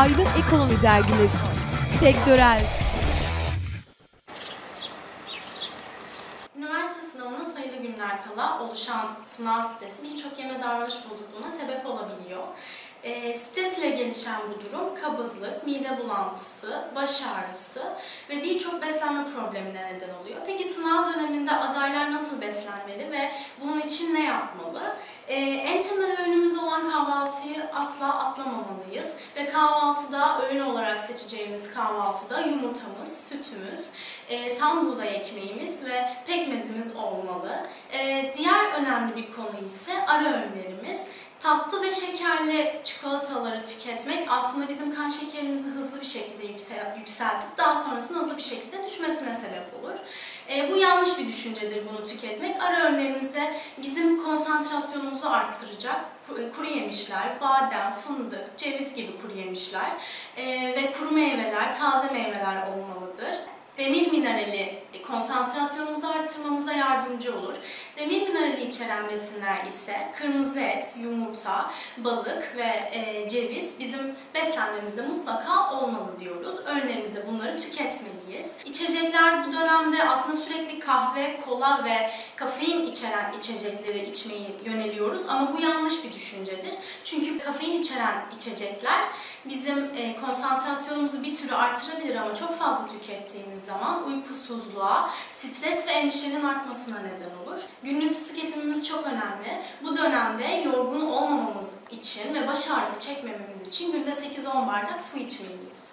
Aydın Ekonomi Dergimiz. Sektörel. Üniversite sınavına sayılı günler kala oluşan sınav stresi birçok yeme davranış bozukluğuna sebep olabiliyor. E, stres ile gelişen bu durum kabızlık, mide bulantısı, baş ağrısı ve birçok beslenme problemine neden oluyor. Peki sınav döneminde adaylar nasıl beslenmeli ve bunun için ne yapmalı? E, en temel kahvaltıyı asla atlamamalıyız ve kahvaltıda öğün olarak seçeceğimiz kahvaltıda yumurtamız, sütümüz, e, tam buğday ekmeğimiz ve pekmezimiz olmalı. E, diğer önemli bir konu ise ara öğünlerimiz. Tatlı ve şekerli çikolataları tüketmek aslında bizim kan şekerimizi hızlı bir şekilde yüksel- yükseltip daha sonrasında hızlı bir şekilde düşmesine sebep olur. E, bu yanlış bir düşüncedir bunu tüketmek. Ara öğünlerimizde bizim konsantrasyonumuzu arttıracak ku- kuru yemişler, badem, fındık, ceviz gibi kuru yemişler e, ve kuru meyveler, taze meyveler olmalıdır. Demir minerali e, konsantrasyonumuzu arttırmamıza yardımcı olur. Demir minerali içeren besinler ise kırmızı et, yumurta, balık ve e, ceviz bizim beslenmemizde mutlaka olmalı diyoruz. Öğünlerimizde bunları tüketmeliyiz. İçecekler bu dönemde aslında sürekli kahve, kola ve kafein içeren içecekleri içmeyi yöneliyoruz ama bu yanlış bir düşüncedir. Çünkü kafein içeren içecekler bizim e, konsantrasyonumuzu bir süre artırabilir ama çok fazla tükettiğimiz zaman uykusuzluğa, stres ve endişenin artmasına neden olur. Günlük su tüketimimiz çok önemli. Bu dönemde yorgun olmamamız için ve baş ağrısı çekmememiz için günde 8-10 bardak su içmeliyiz.